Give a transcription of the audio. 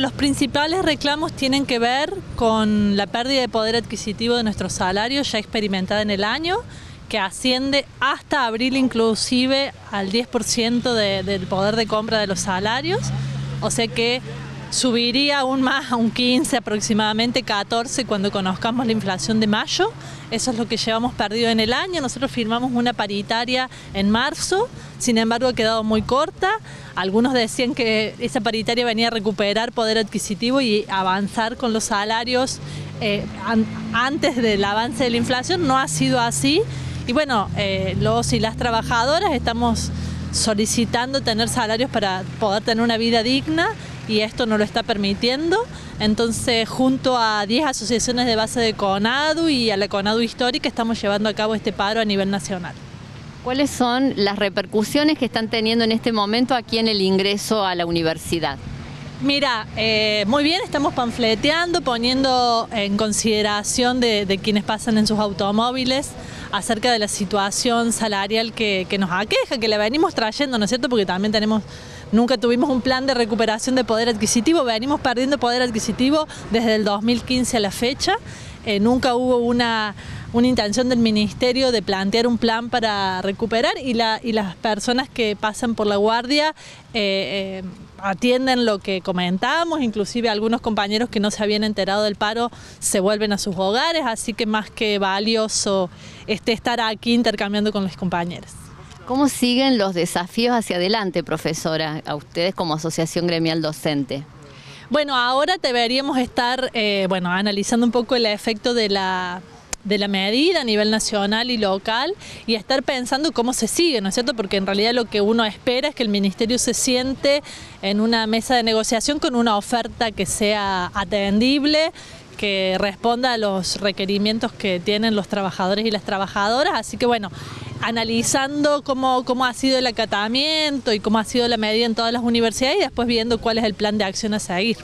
Los principales reclamos tienen que ver con la pérdida de poder adquisitivo de nuestros salarios ya experimentada en el año, que asciende hasta abril inclusive al 10% del poder de compra de los salarios, o sea que subiría aún más a un 15 aproximadamente, 14 cuando conozcamos la inflación de mayo. Eso es lo que llevamos perdido en el año. Nosotros firmamos una paritaria en marzo, sin embargo ha quedado muy corta. Algunos decían que esa paritaria venía a recuperar poder adquisitivo y avanzar con los salarios eh, antes del avance de la inflación. No ha sido así. Y bueno, eh, los y las trabajadoras estamos solicitando tener salarios para poder tener una vida digna y esto no lo está permitiendo. Entonces, junto a 10 asociaciones de base de CONADU y a la CONADU Histórica, estamos llevando a cabo este paro a nivel nacional. ¿Cuáles son las repercusiones que están teniendo en este momento aquí en el ingreso a la universidad? Mira, eh, muy bien, estamos panfleteando, poniendo en consideración de, quienes pasan en sus automóviles acerca de la situación salarial que, que nos aqueja, que le venimos trayendo, ¿no es cierto? Porque también tenemos Nunca tuvimos un plan de recuperación de poder adquisitivo, venimos perdiendo poder adquisitivo desde el 2015 a la fecha. Eh, nunca hubo una, intención del Ministerio de plantear un plan para recuperar y, las personas que pasan por la guardia eh, eh, atienden lo que comentamos, inclusive algunos compañeros que no se habían enterado del paro se vuelven a sus hogares, así que más que valioso este estar aquí intercambiando con los compañeros. ¿Cómo siguen los desafíos hacia adelante, profesora, a ustedes como asociación gremial docente? Bueno, ahora deberíamos estar eh, bueno, analizando un poco el efecto de la de la medida a nivel nacional y local y estar pensando cómo se sigue, ¿no es cierto? Porque en realidad lo que uno espera es que el Ministerio se siente en una mesa de negociación con una oferta que sea atendible, que responda a los requerimientos que tienen los trabajadores y las trabajadoras. Así que bueno, analizando cómo, cómo ha sido el acatamiento y cómo ha sido la medida en todas las universidades y después viendo cuál es el plan de acción a seguir.